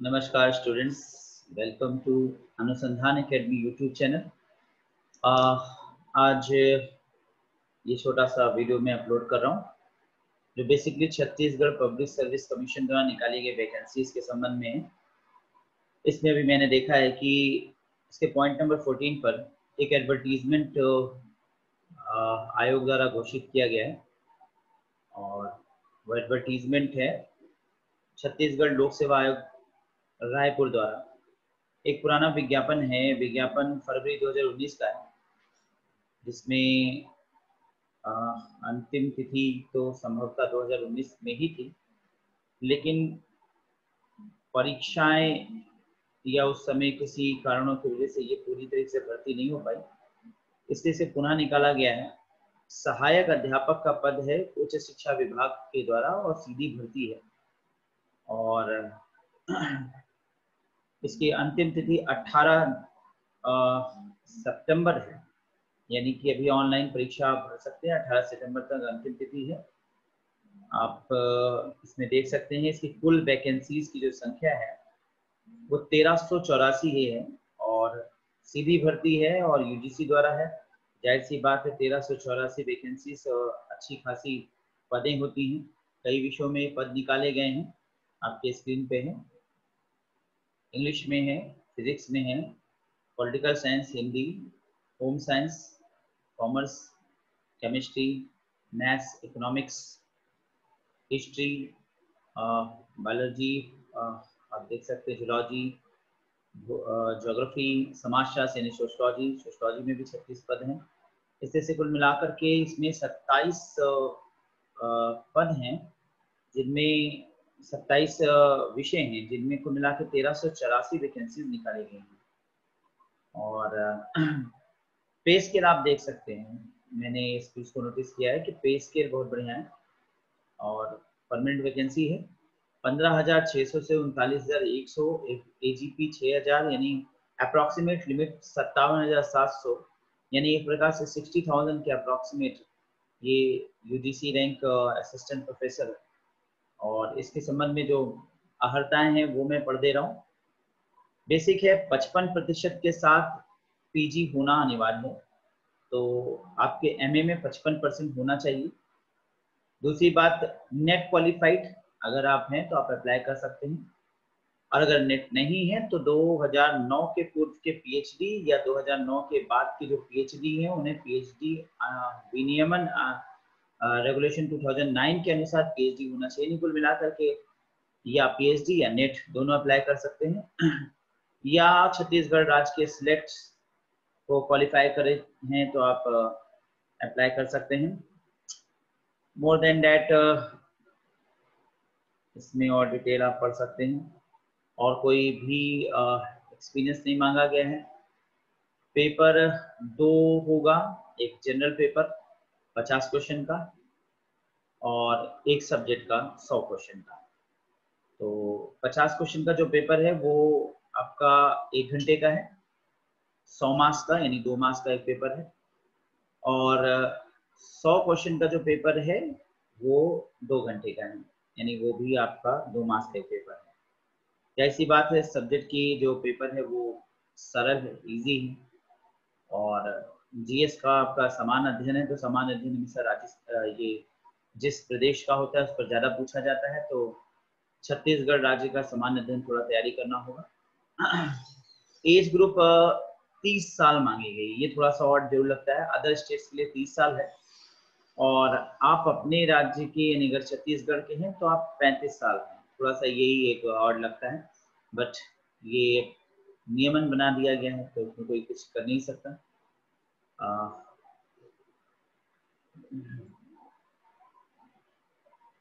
नमस्कार students welcome to Anusandhan academy YouTube channel आज ये छोटा सा वीडियो मैं अपलोड कर रहा हूँ, जो basically Chhattisgarh public service commission द्वारा निकाली गई वैकेंसीज के संबंध में है। इसमें भी मैंने देखा है कि इसके पॉइंट नंबर 14 पर एक एडवर्टीजमेंट आयोग द्वारा घोषित किया गया है। और वो एडवर्टीजमेंट है छत्तीसगढ़ लोक सेवा आयोग रायपुर द्वारा। एक पुराना विज्ञापन है, विज्ञापन फरवरी 2019 का है, जिसमें अंतिम तिथि तो संभवतः 2019 में ही थी, लेकिन परीक्षाएँ या उस समय किसी कारणों की वजह से ये पूरी तरीके से भर्ती नहीं हो पाई। इसलिए से पुनः निकाला गया है। सहायक अध्यापक का पद है, उच्च शिक्षा विभाग के द्वारा और सीधी भर्ती है। और इसकी अंतिम तिथि 18 सितंबर है। यानी कि अभी ऑनलाइन परीक्षा भर सकते हैं 18 सितंबर तक अंतिम तिथि है। आप इसमें देख सकते हैं इसकी कुल वैकेंसीज की जो संख्या है, वो तेरह सौ चौरासी ही है और सीधी भर्ती है और यूजीसी द्वारा है। ज़ाहिर सी बात है, तेरह सौ चौरासी वैकेंसीज अच्छी खासी पदें होती हैं। कई विषयों में पद निकाले गए हैं। आपके स्क्रीन पे हैं। इंग्लिश में है, फिजिक्स में है, political science, Hindi, home science, commerce, chemistry, maths, economics, history biology आप देख सकते हैं जूलॉजी जोग्राफी समाजशास्त्र, यानी सोशलॉजी सोशलॉजी में भी छत्तीस पद हैं। इस तरह से कुल मिलाकर के इसमें सत्ताईस पद हैं, जिनमें सत्ताईस विषय हैं, जिनमें कुल मिला के तेरह सौ चौरासी वैकेंसीज निकाली गई हैं। और पे स्केल आप देख सकते हैं। मैंने इस चीज़ को नोटिस किया है कि पे स्केल बहुत बढ़िया है और परमानेंट वैकेंसी है। पंद्रह हज़ार छः सौ से उनतालीस हज़ार एक सौ ए जी पी छः हज़ार, यानी अप्रॉक्सीमेट लिमिट सत्तावन हज़ार सात सौ, यानी एक प्रकार से सिक्सटी थाउज़ेंड के अप्रॉक्सीमेट ये यूजीसी रैंक असिस्टेंट प्रोफेसर और इसके संबंध में जो अहर्ताएँ हैं, वो मैं पढ़ दे रहा हूँ। बेसिक है, पचपन प्रतिशत के साथ पीजी होना अनिवार्य है। तो आपके एमए में पचपन परसेंट होना चाहिए। दूसरी बात नेट क्वालिफाइड अगर आप हैं तो आप अप्लाई कर सकते हैं। और अगर नेट नहीं है तो 2009 के पूर्व के पीएचडी या 2009 के बाद के जो पीएचडी हैं, उन्हें पीएचडी विनियमन रेगुलेशन 2009 के अनुसार पीएचडी होना चाहिए। कुल मिलाकर के या पीएचडी या नेट दोनों अप्लाई कर सकते हैं। या छत्तीसगढ़ राज्य के सिलेक्ट को क्वालिफाई करे हैं तो आप अप्लाई कर सकते हैं। मोर देन डैट इसमें और डिटेल आप पढ़ सकते हैं। और कोई भी एक्सपीरियंस नहीं मांगा गया है। पेपर दो होगा, एक जनरल पेपर पचास क्वेश्चन का और एक सब्जेक्ट का सौ क्वेश्चन का। तो पचास क्वेश्चन का जो पेपर है, वो आपका एक घंटे का है। सौ मार्क्स का, यानी दो मार्क्स का एक पेपर है। और सौ क्वेश्चन का जो पेपर है, वो दो घंटे का है। यानी वो भी आपका दो मार्क्स का एक पेपर है। जैसी बात है सब्जेक्ट की जो पेपर है, वो सरल है इजी है। और जीएस का आपका समान अध्ययन है तो समान अध्ययन हमेशा राज्य ये जिस प्रदेश का होता है उस पर ज़्यादा पूछा जाता है तो छत्तीसगढ़ राज्य का समान अध्ययन थोड़ा तैयारी करना होगा। एज ग्रुप तीस साल मांगी गई। ये थोड़ा सा और ज़रूर लगता है। अदर स्टेट्स के लिए तीस साल है। और आप अपने राज्य के, यानी अगर छत्तीसगढ़ के हैं तो आप पैंतीस साल हैं। थोड़ा सा यही एक और लगता है। बट ये नियमन बना दिया गया है तो उसमें कोई कुछ कर नहीं सकता।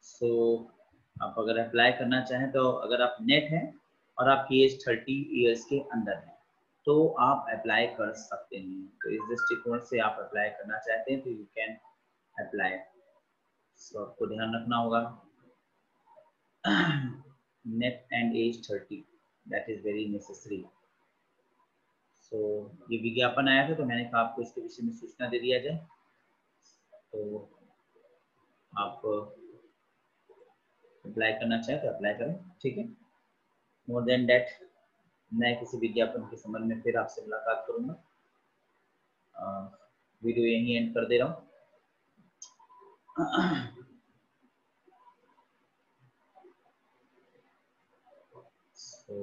सो so, आप अगर अप्लाई करना चाहें तो अगर आप नेट हैं और आपकी एज थर्टी ईयर्स के अंदर है तो आप अप्लाई कर सकते हैं। तो इस दृष्टिकोण से आप अप्लाई करना चाहते हैं तो यू कैन अप्लाई सो आपको ध्यान रखना होगा। NET and age thirty that is very necessary ये विज्ञापन आया था तो मैंने कहा आपको इसके विषय में सूचना दे दिया जाए। तो आप अप्लाई करना चाहें तो अप्लाई करें, ठीक है? मोर देन डेट मैं किसी विज्ञापन के संबंध में फिर आपसे मुलाकात करूँगा। वीडियो यहीं एंड कर दे रहा हूँ। So